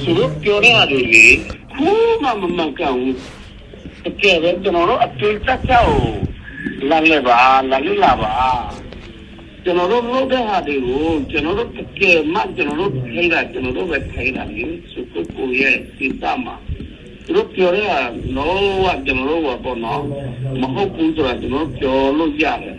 သူတို့ပြောတဲ့အားတွေလေဘူးမှမမှန်ကန်ဘူးတကယ်ပဲကျွန်တော်တို့အတွေ့အကြုံကိုလာလေပါလာလေလာပါကျွန်တော်တို့လုပ်တဲ့ဟာတွေကိုကျွန်တော်တို့တကယ်မှကျွန်တော်တို့ထိုင်တာကျွန်တော်တို့ပဲထိုင်တာလေစုကိုကိုရဲ့စိတ်သားမှာသူတို့ပြောတဲ့ဟာတော့ကျွန်တော်တို့ကပေါ့နော်မဟုတ်ဘူးဆိုတာကျွန်တော်ပြောလို့ရတယ်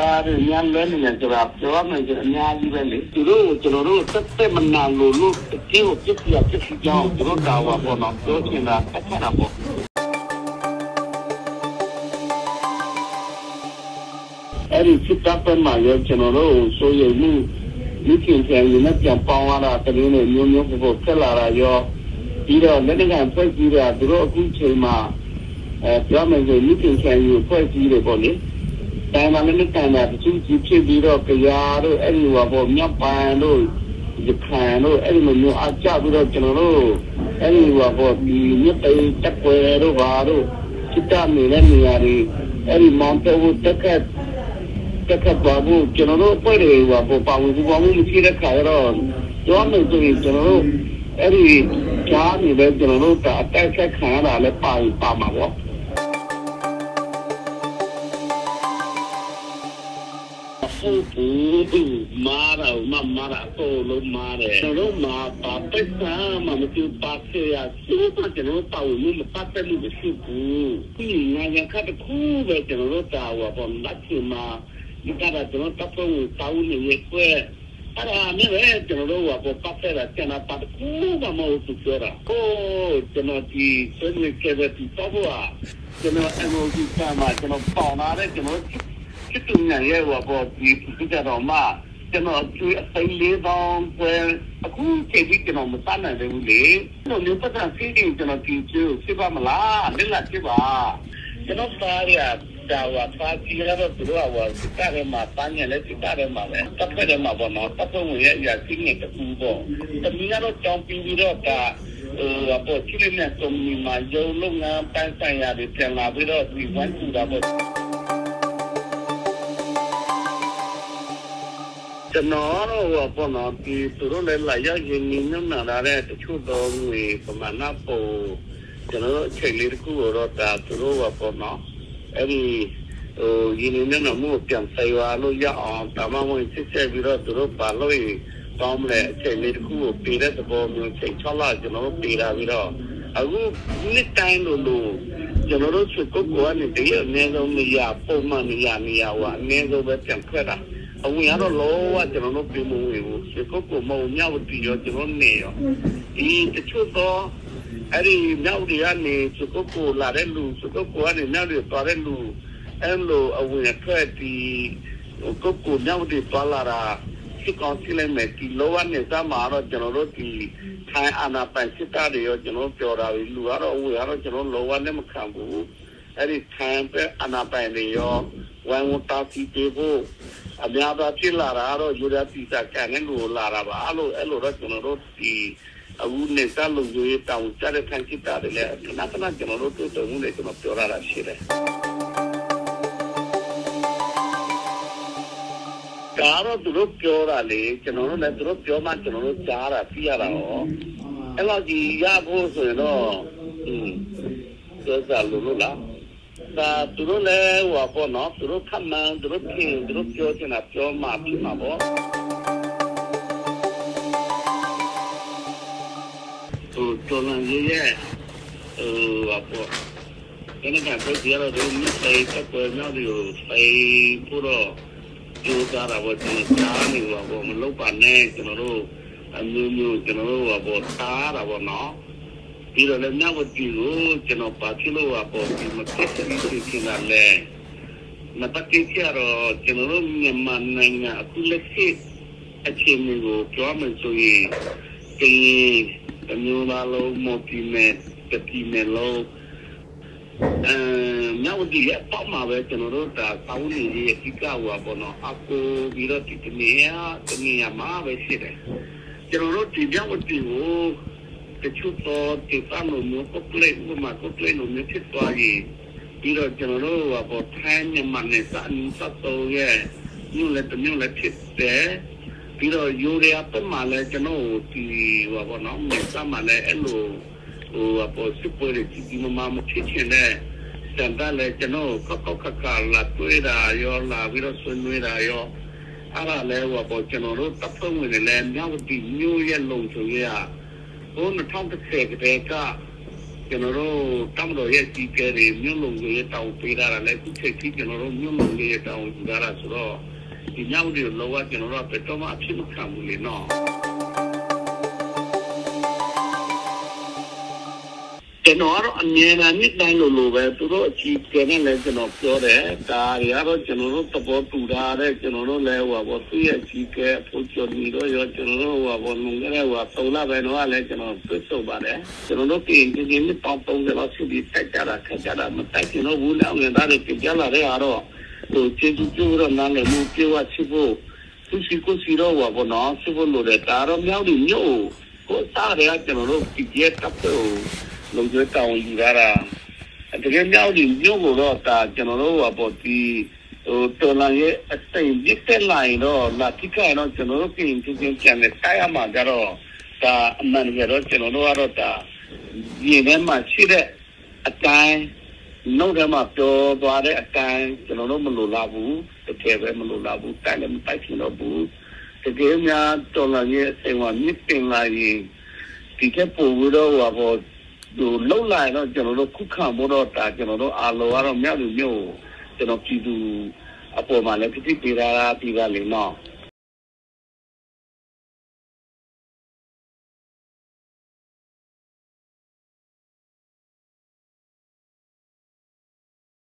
ပါတယ်ညံလဲနေကြတာပြောမယ်ကြအများကြီးပဲလေသူတို့ကိုကျွန်တော်တို့တက်တက်မနာလို့လို့တကယ်ကိုပြစ်ပြပြစ်ကြောင်းသူတို့တာဝါပေါ်တော့ပြောချင်တာတက်ခါတာပေါ့အဲ့ဒီစစ်တပ်ပေါ်မှာရောကျွန်တော်တို့ဆိုရမှုဒီကျင်ပြန်ရင်းနဲ့ပြန်ပေါင်းလာတာတရင်နဲ့မျိုးမျိုးပေါ်ဆက်လာတာရောပြီးတော့လက်နက်ကဖွဲ့စည်းတာသူတို့အခုချိန်မှာအဲပြောမယ်ဆိုဒီကျင်ပြန်ရဖွဲ့စည်းတယ်ပေါ့လေ တိုင်းမှာလည်းတိုင်တာတချို့ကြီးဖြစ်ပြီးတော့ကြားတို့အဲ့ဒီဟောပေါ့မြောက်ပန်တို့ရခိုင်တို့အဲ့ဒီလိုမျိုးအကြပြီးတော့ကျွန်တော်တို့အဲ့ဒီဟောပေါ့ဒီမြစ်တေတက်ွယ်တို့ဘာတို့စစ်တမ်းနေတဲ့နေရာတွေအဲ့ဒီမောင်တော်တက်ခတ်တက်ခတ်ပါဘူးကျွန်တော်တို့ပြည်တွေဟောပေါ့ပါဝင်ပါမှုမရှိတဲ့ခါတော့ကျောင်းနေဆိုရင်ကျွန်တော်တို့အဲ့ဒီကြားနေတဲ့ကျွန်တော်တို့ကအတက်ဆက်ခံရတာလည်းပါပါမှာပေါ့ ဟုတ်ဘူးမာရာမမာရာကိုလုံးမာတယ်ကျွန်တော်မာပါပက်ဆာမမတူပါစေရစီးပါကျွန်တော်တောင်းလို့မပတ်တယ်လို့ရှိဘူးဒီငါရခတ်ခုပဲကျွန်တော်တာဝပေါ်လက်ချမှာဒီကရကျွန်တော်တပ်ဖို့တောင်းနေရဲ့ကွအဲ့ဒါနဲ့ပဲကျွန်တော်တို့ကပေါ်ပတ်တယ်ကျွန်တော်ပတ်ခုမမဟုတ်ဘူးပြောတာကိုကျွန်တော်ဒီဆွေးနွေးခဲ့တဲ့ဒီတော့ကျွန်တော် MOD ကမှကျွန်တော်ပေါင်လာတဲ့ကျွန်တော် စစ်တူညာရဲ့ဟောပေါ်ဒီပြကြတော့မှကျွန်တော်ကျွေးအသိလေးပေါင်းပွဲအခုချိန်ပြီးကျွန်တော်မစနိုင်သေးဘူးလေကျွန်တော်မျိုးပတ်တာစီးတင်ကျွန်တော်ကြည့်ချူစစ်ပါမလားလက်လာစစ်ပါကျွန်တော်သားရတာဝါဖာကြီးရတော့သူတို့ကစစ်တာထဲမှာပန်းရလဲစစ်တာထဲမှာပဲတပ်ဖက်ထဲမှာပေါ့နော်တပ်ဖွဲ့ဝင်ရဲ့အရာစီးနေတူပေါ့တမီးကတော့ကြောင်းပြီးပြီးတော့ကဟိုပေါ့ချိလိနဲ့ကုမ္ပဏီမှာရုံလုပ်ငန်းပန်းဆိုင်ရာတွေပြန်လာပြီးတော့ဒီဝန်ထူတာပေါ့ ကျွန်တော်တို့ပေါ့နော်ဒီသူတို့လည်းလာရရင်နေနေတာတဲ့တချို့တော့ငွေပမာဏပို့ကျွန်တော်တို့အချိန်လေးတစ်ခုတော့ဒါသူတို့ကပေါ့နော်အဲ့ဒီဟိုရင်းနေနေမှုပြန်ဆိုင်ရလို့ရအောင်တမမဝင်စစ်ဆက်ပြီးတော့သူတို့ပါလို့ကောင်းလဲအချိန်လေးတစ်ခုကိုပေးတဲ့သဘောမျိုးချိန်6လကျွန်တော်တို့ပေးတာပြီးတော့အခုနှစ်တိုင်းလို့လို့ကျွန်တော်တို့စကုတ်ကနေတည်းအနည်းဆုံးနေရပုံမှန်နေရနေရဟောအနည်းဆုံးပဲပြန်ခွက်တာ အဝင်ရတော့လောကကျွန်တော်တို့ပြင်မဝင်ဘူးစကုတ်ကမုံမြောက်တီရောကျွန်တော်နေရောဒီတချို့တော့အဲ့ဒီမြောက်တွေကနေစကုတ်ကိုလာတဲ့လူစကုတ်ကိုကနေမြောက်တွေသွားတဲ့လူအဲ့လိုအဝင်ထွက်ဒီကုတ်ကိုမြောက်တွေသွားလာတာစစ်ကောင်စီလည်းမဲ့ဒီလောကနေစမှာတော့ကျွန်တော်တို့ဒီထိုင်အာနာပိုင်စစ်သားတွေရောကျွန်တော်ပြောတာလူကတော့အဝေးကတော့ကျွန်တော်လောကနဲ့မခံဘူးအဲ့ဒီထိုင်ပဲအာနာပိုင်တွေရောဝန်ဝတာစီတေဖို့ အများအားဖြင့်လာတာတော့ယူရတီစာကန်နဲ့လို့လာတာပါအဲ့လိုအဲ့လိုတော့ကျွန်တော်တို့ဒီအခုနေစားလို့ယူရတောင်းကြတဲ့ခံစစ်သားတွေလည်းခဏခဏကျွန်တော်တို့တွေ့တယ်မှုလည်းကျွန်တော်ပြောရတာရှိတယ်ဒါတော့သူတို့ပြောတာလေကျွန်တော်တို့လည်းသူတို့ပြောမှကျွန်တော်တို့ကြားတာသိရတာရောအဲ့လိုကြီးရဖို့ဆိုရင်တော့อืมပြောစားလို့လား ဒါသူတို့လည်းဟောပေါ့နော်သူတို့ခမှန်သူတို့ပြင်သူတို့ပြောချင်တာပြောမှဖြစ်မှာပေါ့သူတော်လန်ရဲ့ဟိုဟောပေါ့ဒီနေ့ကပြောကြရတော့မြစ်ဆိုင်တက်ပေါ်နောက်ဒီကိုဖိဖို့တော့ကြိုးစားတာပေါ့ကျွန်တော်ကြားနေပါပေါ့မလုပ်ပါနဲ့ကျွန်တော်တို့အမျိုးမျိုးကျွန်တော်တို့ဟောပေါ့သားတာပေါ့နော် ပြီးတော့လည်းမြဝတီကိုကျွန်တော်ပါဖြစ်လို့ပေါ့ဒီမတက်စီစီလာလဲမပတ်တိကျတော့ကျွန်တော်တို့မြန်မာနိုင်ငံအခုလက်ရှိအခြေအနေကိုပြောမှဆိုရင်ဒီအမျိုးသားလုံးမတီမဲ့တတိမဲ့လုံးအဲမြဝတီရဲ့ပေါ့မှာပဲကျွန်တော်တို့ဒါစောင်းနေရဲ့အဓိကဟောပေါ့နော်အကူပြီးတော့ဒီနေရာဒီနေရာမှာပဲရှိတယ်ကျွန်တော်တို့ဒီမြဝတီကို တချို့တော့ဒီဖမ်းလို့မျိုးကိုပလက်ဥမာကိုပလက်လို့မျိုးဖြစ်သွားရင်ပြီးတော့ကျွန်တော်တို့ကပေါ်ထိုင်းမြန်မာနဲ့စန်စတော့ရဲ့မြို့လည်းတစ်မြို့လည်းဖြစ်တယ်ပြီးတော့ယူရီးယားပတ်မှလည်းကျွန်တော်ဒီဟောပေါ့နော်မြေစမှလည်းအဲ့လိုဟိုအပေါ်စစ်ပွဲတွေဒီမမမဖြစ်ချင်တဲ့စံတလည်းကျွန်တော်ကောက်ကောက်ခါခါလာတွေ့တာရောလာပြီးတော့ဆွေးနွေးတာရောအဲ့ဒါလည်းဟောပေါ့ကျွန်တော်တို့တပ်ဖွဲ့ဝင်တွေလည်းမြောက်ဒီမြို့ရဲ့လုံခြုံရေးอ่ะ ဟို2010ကတည်းကကျွန်တော်တို့တမတော်ရဲ့ကြီးကဲတွေမြို့လုံကြီးတောင်းပေးတာလည်းဒီချိန်ကြီးကျွန်တော်တို့မြို့လုံကြီးတောင်းယူတာဆိုတော့ဒီမြောက်ဒီလောကကျွန်တော်တို့ဘယ်တော့မှအဖြစ်မခံဘူးလေနော် ကျွန်တော်ကတော့အမြဲတမ်းနှစ်တိုင်းလိုလိုပဲသူတို့အကြီးကျယ်နဲ့လည်းကျွန်တော်ပြောတယ်ဒါတွေကတော့ကျွန်တော်တို့သဘောတူတာတဲ့ကျွန်တော်တို့လည်းဟိုပါသူ့ရဲ့အကြီးကျယ်အဖို့ကျော်နေတော့ရောကျွန်တော်တို့ဟိုပါလုံခဲ့တဲ့ဟိုသုံးလပဲတော့လည်းကျွန်တော်ပြတ်စုံပါတယ်ကျွန်တော်တို့ပြင်ပြင်နဲ့ပေါင်းပုံးတယ်လို့ဆိုပြီးတက်ကြတာခက်ကြတာမတက်ကျွန်တော်ဘူးလည်းငါတို့ပြင်ကြလာတဲ့အားတော့ဟိုကျေကျကျတော့နားလည်းမူပြေဝချဖို့သူစီကိုစီတော့ဟောဘောနော်စဖို့လို့တဲ့ဒါတော့မြောက်ဒီမြို့ကိုစားရကျွန်တော်တို့ပြည့်တပ်ဖို့ လုံကျွေးတောင်းယူရတာတကယ်မြောက်ဒီမြို့ကိုတော့ဒါကျွန်တော်တို့ဟောပေါ်ဒီဟိုတော်လာရဲ့အစိမ်ပြစ်တဲ့လိုင်းတော့လာတိကျတော့ကျွန်တော်တို့ပြင်ပြင်ပြန်ပြန်တိုက်ရမှာကြတော့ဒါအမှန်တကယ်တော့ကျွန်တော်တို့ကတော့ဒါဒီထဲမှာရှိတဲ့အတိုင်းနှုတ်ထဲမှာပြောသွားတဲ့အတိုင်းကျွန်တော်တို့မလိုလားဘူးတကယ်ပဲမလိုလားဘူးတိုင်လည်းမတိုက်ချင်တော့ဘူးတကယ်များတော်လာရဲ့အစိမ်ကမြစ်ပင်လာရင်ဒီကပို့ပြီးတော့ဟောပေါ် ဟိုလုံလာတော့ကျွန်တော်တို့ခုခံဖို့တော့ဒါကျွန်တော်တို့အားလုံးကတော့မြောက်လူမျိုးကျွန်တော်ပြည်သူအပေါ်မှာလည်းပြစ်ပေးတာပြီးပါလိမ့်နော်